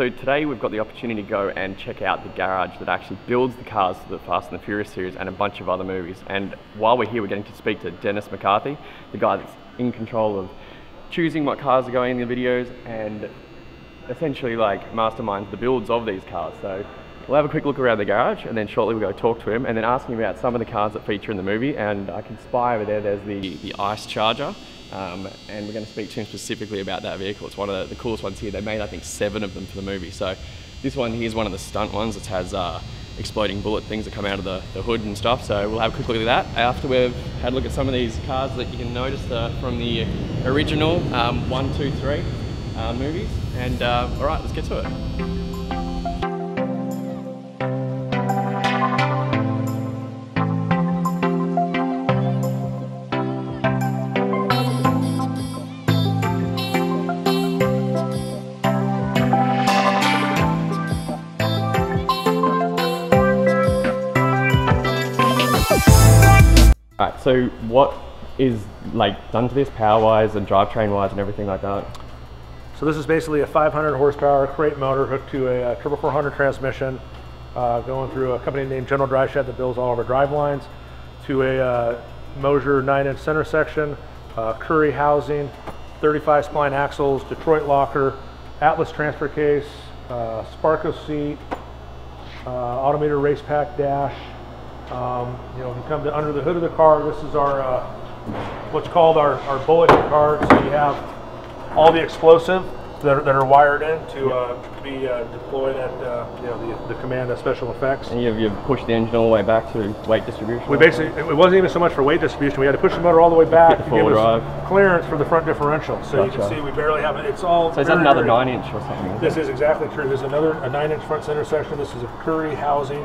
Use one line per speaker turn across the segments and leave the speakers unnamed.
so today we've got the opportunity to go and check out the garage that actually builds the cars for the Fast and the Furious series and a bunch of other movies. And while we're here, we're getting to speak to Dennis McCarthy, the guy that's in control of choosing what cars are going in the videos and essentially like masterminds the builds of these cars. So we'll have a quick look around the garage and then shortly we'll go talk to him and then ask him about some of the cars that feature in the movie. And I can spy over there, there's the, the ICE Charger. Um, and we're going to speak to him specifically about that vehicle. It's one of the, the, coolest ones here. They made, I think, seven of them for the movie. So this one here is one of the stunt ones. It has uh, exploding bullet things that come out of the, the, hood and stuff. So we'll have a quick look at that after we've had a look at some of these cars that you can notice uh, from the original um, one, two, three uh, movies. And uh, all right, let's get to it. All right, so what is like done to this power wise and drivetrain wise and everything like that?
So this is basically a 500 horsepower crate motor hooked to a, a Turbo 400 transmission, uh, going through a company named General Driveshaft that builds all of our drive lines, to a uh, Moser 9-inch center section, uh, Currie housing, 35 spline axles, Detroit locker, Atlas transfer case, uh, Sparco seat, uh, Racepak dash, um, you know, if you come to under the hood of the car, this is our uh, what's called our, our bullet card. So you have all the explosive that are, that are wired in to uh, be uh, deployed at uh, you know the, the command of special effects.
And you've, you've pushed the engine all the way back to weight distribution.
We basically it wasn't even so much for weight distribution. We had to push the motor all the way back to give us clearance for the front differential. So gotcha. you can see we barely have it. It's all.
So is that another nine inch or something?
This is exactly true. There's another a nine inch front center section. This is a Currie housing.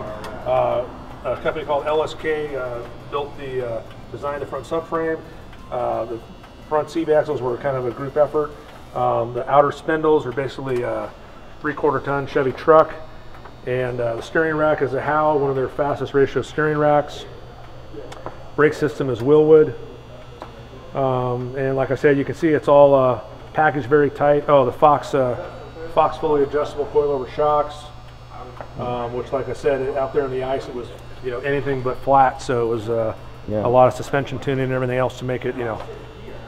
A company called LSK uh, built the, uh, designed the front subframe. Uh, the front seat axles were kind of a group effort. Um, the outer spindles are basically a three quarter ton Chevy truck. And uh, the steering rack is a Howe, one of their fastest ratio steering racks. Brake system is Wilwood. Um, and like I said, you can see it's all uh, packaged very tight. Oh, the Fox, uh, Fox fully adjustable coilover shocks, um, which like I said, out there on the ice, it was you know anything but flat. So it was uh, yeah. a lot of suspension tuning and everything else to make it you know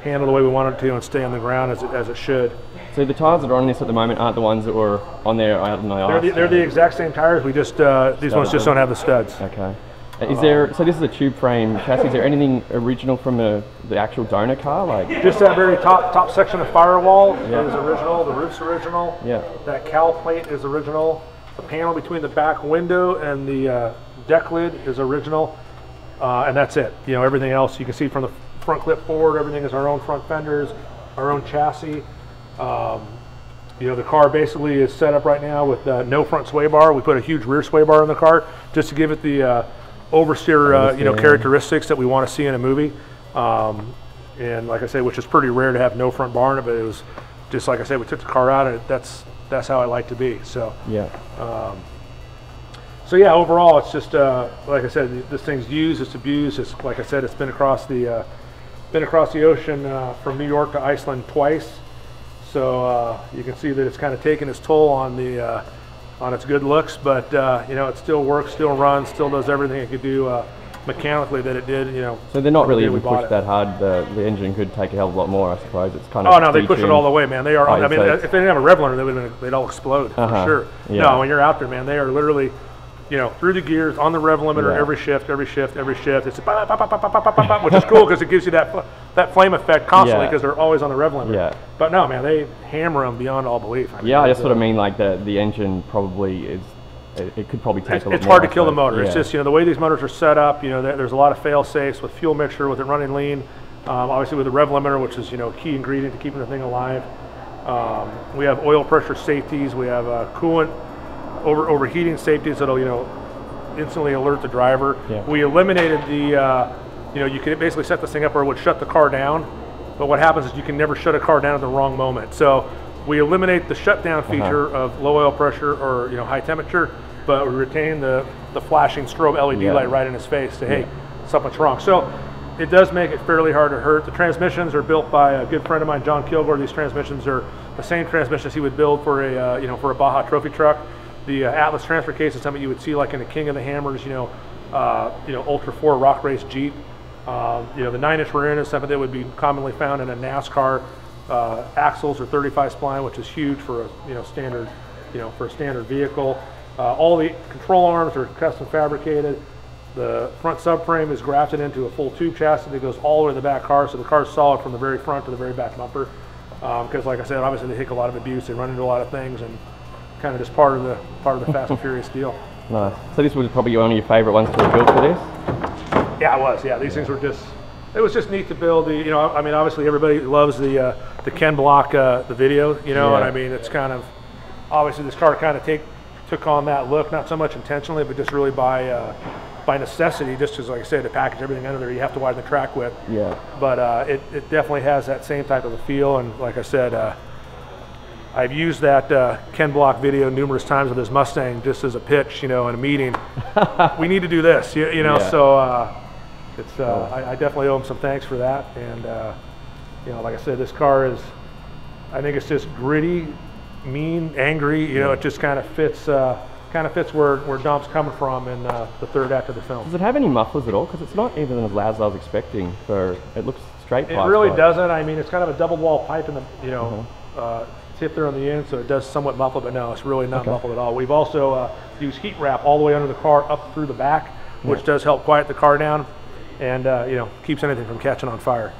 handle the way we wanted to and stay on the ground as it, as it should.
So the tires that are on this at the moment aren't the ones that were on there out in the
They're the, they're the exact same tires. We just uh, these ones just don't have the studs.
Okay. Is there so this is a tube frame chassis? Is there anything original from the, the actual donor car? Like
just that very top top section of firewall yeah. is original. The roof's original.
Yeah.
That cowl plate is original. The panel between the back window and the uh, deck lid is original, uh, and that's it. You know, everything else you can see from the front clip forward, everything is our own front fenders, our own chassis. Um, you know, the car basically is set up right now with uh, no front sway bar. We put a huge rear sway bar in the car just to give it the uh, oversteer, uh, you know, characteristics that we want to see in a movie. Um, and like I say, which is pretty rare to have no front bar in it, but it was just like I said, we took the car out, and that's that's how I like to be. So
yeah.
Um, so yeah, overall, it's just uh, like I said, this thing's used, it's abused. It's like I said, it's been across the uh, been across the ocean uh, from New York to Iceland twice. So uh, you can see that it's kind of taken its toll on the uh, on its good looks, but uh, you know it still works, still runs, still does everything it could do mechanically that it did, you know.
So they're not really even pushed that hard. The, the engine could take a hell of a lot more, I suppose. It's kind of.
Oh no, they push it all the way, man. They are. Oh, I mean, if they didn't have a rev limiter, they would they'd all explode uh-huh. for sure. Yeah. No, when you're out there, man, they are literally. You know, through the gears on the rev limiter yeah. every shift, every shift, every shift. It's a which is cool because it gives you that that flame effect constantly because yeah. they're always on the rev limiter.
Yeah.
But no, man, they hammer them beyond all belief.
I mean, yeah, that's what I mean. Like the the engine probably is it, it could probably take
it's, It's hard to kill the motor. Yeah. It's just, you know, the way these motors are set up, you know, there's a lot of fail safes with fuel mixture, with it running lean, um, obviously with the rev limiter, which is, you know, a key ingredient to keeping the thing alive. Um, we have oil pressure safeties. We have uh, coolant over overheating safeties that'll, you know, instantly alert the driver. Yeah. We eliminated the, uh, you know, you can basically set this thing up where it would shut the car down. But what happens is you can never shut a car down at the wrong moment. So we eliminate the shutdown uh-huh. feature uh-huh. of low oil pressure or you know high temperature but we retain the, the flashing strobe LED yeah. light right in his face to, hey, yeah. something's wrong. So it does make it fairly hard to hurt. The transmissions are built by a good friend of mine, John Kilgore. These transmissions are the same transmissions he would build for a uh, you know for a Baja Trophy truck. The uh, Atlas transfer case is something you would see like in the King of the Hammers, you know, uh, you know Ultra 4 Rock Race Jeep. Um, you know the nine inch rear end is something that would be commonly found in a NASCAR. Uh, axles are 35 spline, which is huge for a you know standard you know for a standard vehicle. Uh, all the control arms are custom fabricated. The front subframe is grafted into a full tube chassis that goes all the way to the back car, so the car's solid from the very front to the very back bumper. Because, like I said, obviously they take a lot of abuse, they run into a lot of things, and kind of just part of the part of the Fast and Furious deal.
Nice. So this was probably one of your favourite ones to build for this?
Yeah, it was. Yeah, these things were just. It was just neat to build the. You know, I mean, obviously everybody loves the uh, the Ken Block uh, the video. You know, and I mean, it's kind of obviously this car kind of take took on that look, not so much intentionally, but just really by uh, by necessity. Just because, like I said, to package everything under there, you have to widen the track width.
Yeah.
But uh, it it definitely has that same type of a feel, and like I said. Uh, I've used that uh, Ken Block video numerous times with his Mustang just as a pitch, you know, in a meeting. we need to do this, you, you know.
Yeah.
So uh, it's uh, I, I definitely owe him some thanks for that. And uh, you know, like I said, this car is, I think it's just gritty, mean, angry. You know, it just kind of fits, uh, kind of fits where where Dom's coming from in uh, the third act of the film.
Does it have any mufflers at all? Because it's not even as loud as I was expecting. For it looks straight.
It really
but-
doesn't. I mean, it's kind of a double wall pipe in the you know uh, tip there on the end, so it does somewhat muffle, but no, it's really not
Okay.
muffled at all. We've also uh, used heat wrap all the way under the car up through the back, which does help quiet the car down, and uh, you know keeps anything from catching on fire.